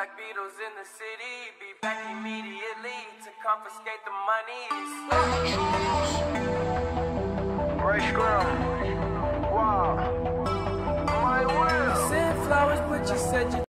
Banditos in the city, be back immediately to confiscate the money. Rae Sremmurd. Wow. My will. Send flowers, but you said you